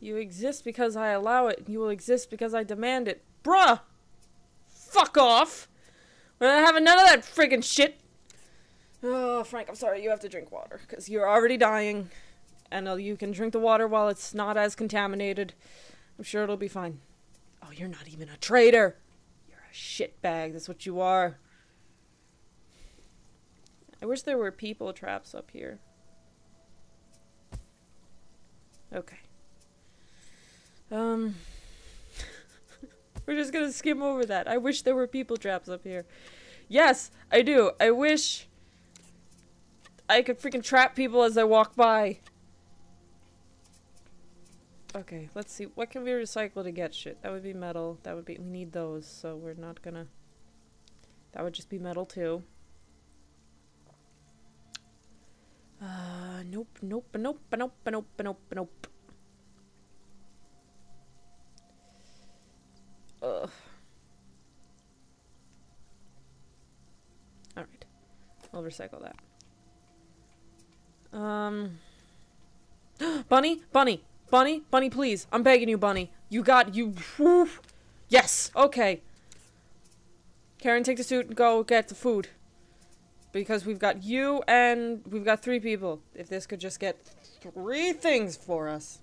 You exist because I allow it. and You will exist because I demand it. Bruh! Fuck off! We're not having none of that friggin' shit! Oh, Frank, I'm sorry, you have to drink water, because you're already dying. And uh, you can drink the water while it's not as contaminated. I'm sure it'll be fine. Oh, you're not even a traitor! You're a shitbag, that's what you are. I wish there were people traps up here. Okay. Um... We're just gonna skim over that. I wish there were people traps up here. Yes, I do. I wish I could freaking trap people as I walk by. Okay, let's see. What can we recycle to get shit? That would be metal. That would be- we need those, so we're not gonna- That would just be metal too. Uh, nope, nope, nope, nope, nope, nope, nope. Alright. I'll recycle that. Um. Bunny? Bunny! Bunny? Bunny, please. I'm begging you, Bunny. You got- you- Yes! Okay. Karen, take the suit and go get the food. Because we've got you and we've got three people. If this could just get three things for us.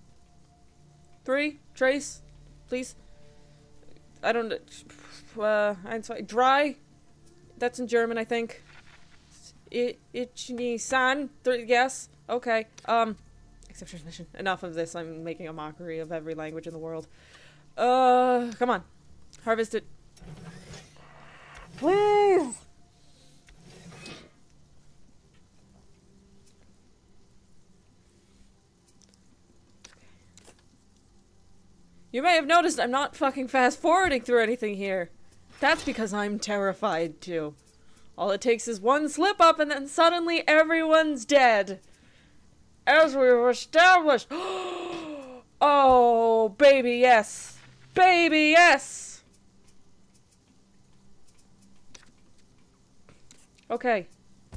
Three? Trace? Please? I don't. Uh. Drei. That's in German, I think. I Ichni san. Yes. Okay. Um. Except transmission. Enough of this. I'm making a mockery of every language in the world. Uh. Come on. Harvest it. Please. You may have noticed I'm not fucking fast forwarding through anything here. That's because I'm terrified too. All it takes is one slip up and then suddenly everyone's dead. As we've established. oh, baby, yes. Baby, yes. Okay.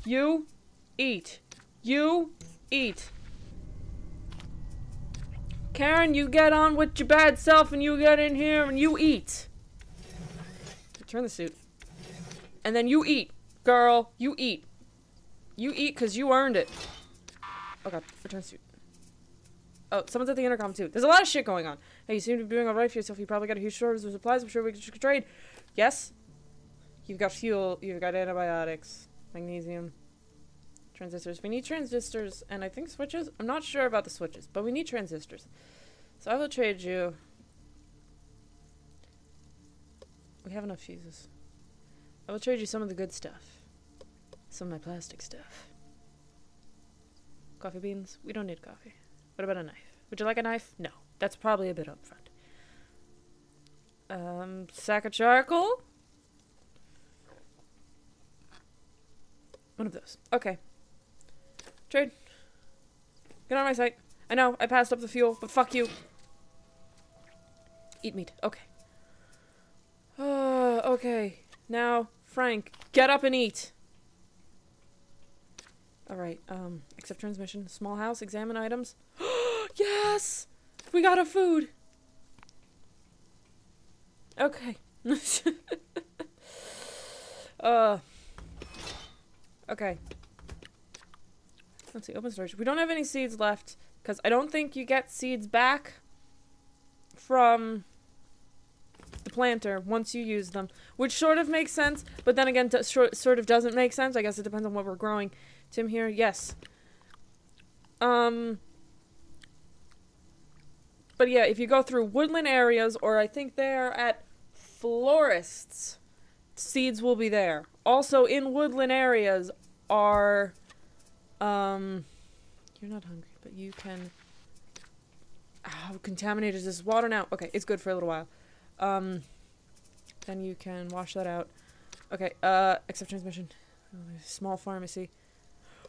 You eat. You eat. Karen, you get on with your bad self and you get in here and you eat. Turn the suit. And then you eat. Girl, you eat. You eat because you earned it. Oh god, return suit. Oh, someone's at the intercom too. There's a lot of shit going on. Hey, you seem to be doing alright for yourself. You probably got a huge shortage of supplies. I'm sure we could trade. Yes? You've got fuel. You've got antibiotics. Magnesium. Transistors. We need transistors and I think switches. I'm not sure about the switches, but we need transistors. So I will trade you. We have enough fuses. I will trade you some of the good stuff. Some of my plastic stuff. Coffee beans? We don't need coffee. What about a knife? Would you like a knife? No. That's probably a bit upfront. Um, sack of charcoal? One of those. Okay. Trade. Get on my site. I know, I passed up the fuel, but fuck you. Eat meat. Okay. Uh, okay. Now, Frank, get up and eat. Alright, um, accept transmission. Small house, examine items. yes! We got a food! Okay. uh. Okay. Let's see, open storage. We don't have any seeds left, because I don't think you get seeds back from the planter once you use them, which sort of makes sense, but then again, sort of doesn't make sense. I guess it depends on what we're growing. Tim here, yes. Um, but yeah, if you go through woodland areas, or I think they're at florists, seeds will be there. Also, in woodland areas are, um, you're not hungry, but you can, how contaminated is this water now? Okay, it's good for a little while. Um, then you can wash that out. Okay, uh, accept transmission. Small pharmacy.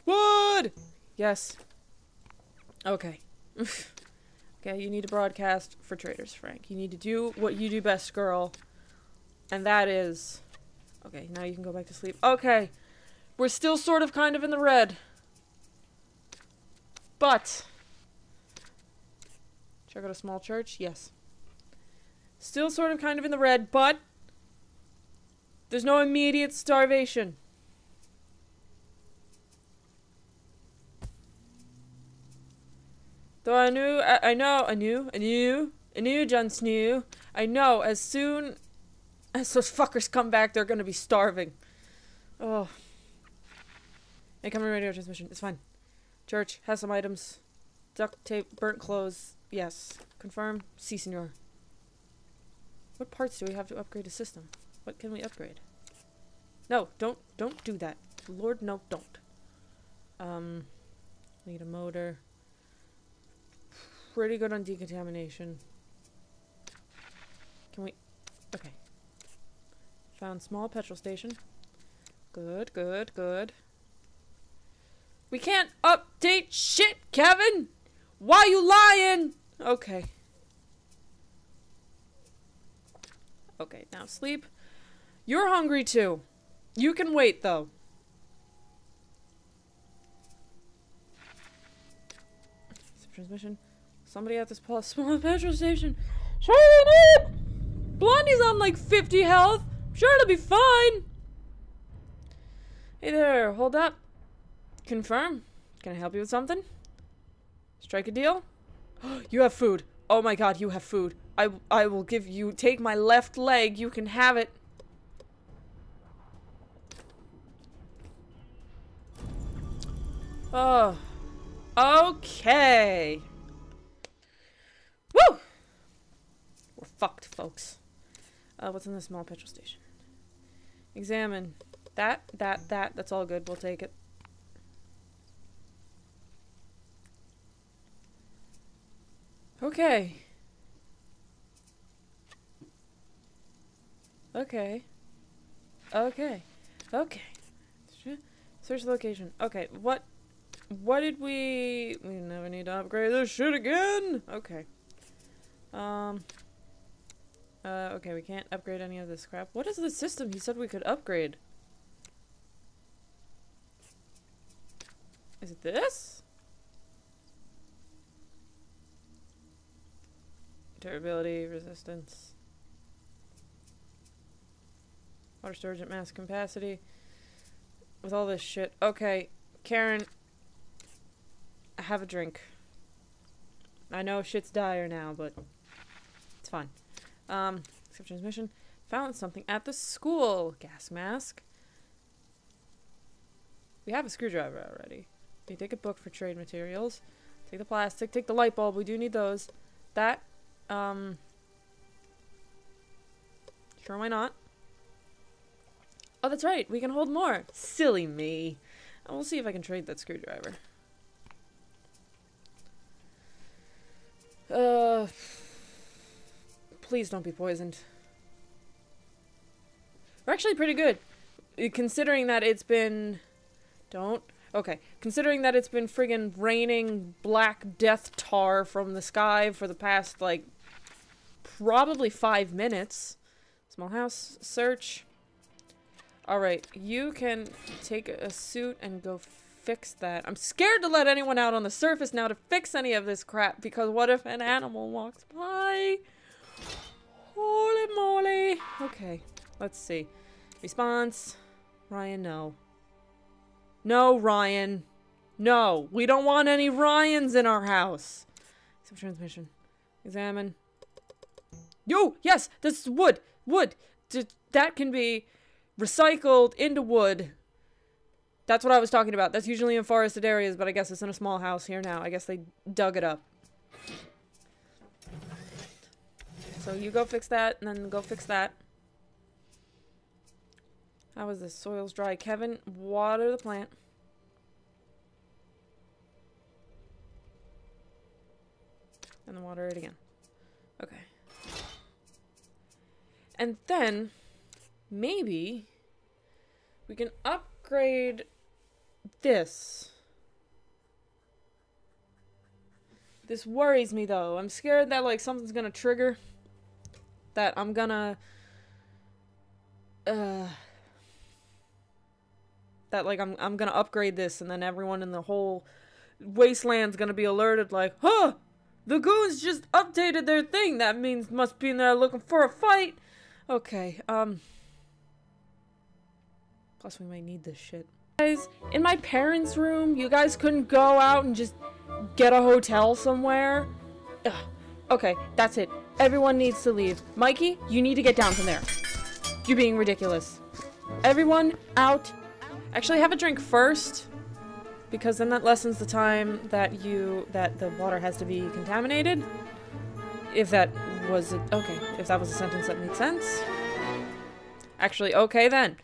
Wood! Yes. Okay. okay, you need to broadcast for traders, Frank. You need to do what you do best, girl. And that is... Okay, now you can go back to sleep. Okay. We're still sort of kind of in the red. But... Check out a small church. Yes. Still sort of kind of in the red, but there's no immediate starvation. Though I knew, I, know, I knew, I knew, I knew, Jon Snow. I know as soon as those fuckers come back, they're gonna be starving. Oh. Incoming radio transmission. It's fine. Church has some items. Duct tape, burnt clothes. Yes. Confirm. Si, senor. What parts do we have to upgrade a system? What can we upgrade? No, don't, don't do that. Lord, no, don't. Um, need a motor. Pretty good on decontamination. Can we... Okay. Found small petrol station. Good, good, good. We can't update shit, Kevin! Why you lying? Okay. Okay, now sleep. You're hungry too. You can wait though. Transmission. Somebody at this small petrol station. Sure it! Blondie's on like 50 health. Sure it'll be fine. Hey there, hold up. Confirm. Can I help you with something? Strike a deal? you have food. Oh my god, you have food. I, I will give you, take my left leg, you can have it. Oh. Okay. Woo! We're fucked, folks. Uh, what's in the small petrol station? Examine. That, that, that, that's all good. We'll take it. Okay. Okay. Okay. Okay. Search the location. Okay, what what did we we never need to upgrade this shit again? Okay. Um uh, okay, we can't upgrade any of this crap. What is the system he said we could upgrade? Is it this? Durability, resistance. Water storage at mass capacity. With all this shit. Okay, Karen. Have a drink. I know shit's dire now, but it's fine. Um, except transmission. Found something at the school. Gas mask. We have a screwdriver already. Okay, take a book for trade materials. Take the plastic. Take the light bulb. We do need those. That um. Sure, why not? Oh, that's right. We can hold more. Silly me. And we'll see if I can trade that screwdriver. Uh. Please don't be poisoned. We're actually pretty good. Considering that it's been... Don't. Okay. Considering that it's been friggin' raining black death tar from the sky for the past, like, probably five minutes. Small house, search. Alright, you can take a suit and go fix that. I'm scared to let anyone out on the surface now to fix any of this crap because what if an animal walks by? Holy moly. Okay, let's see. Response. Ryan, no. No, Ryan. No, we don't want any Ryans in our house. Some transmission. Examine. Yo, yes, this is wood. Wood. D that can be recycled into wood. That's what I was talking about. That's usually in forested areas, but I guess it's in a small house here now. I guess they dug it up. So you go fix that, and then go fix that. How is this? Soil's dry. Kevin, water the plant. And then water it again. Okay. And then, maybe, we can upgrade this. This worries me, though. I'm scared that, like, something's gonna trigger. That I'm gonna... Uh... That, like, I'm, I'm gonna upgrade this, and then everyone in the whole wasteland's gonna be alerted, like, Huh! The goons just updated their thing. That means must be in there looking for a fight. Okay, um. Plus, we might need this shit. Guys, in my parents' room, you guys couldn't go out and just get a hotel somewhere? Ugh. Okay, that's it. Everyone needs to leave. Mikey, you need to get down from there. You're being ridiculous. Everyone out. Actually, have a drink first. Because then that lessens the time that you that the water has to be contaminated. If that was a, okay, if that was a sentence that made sense. Actually, okay then.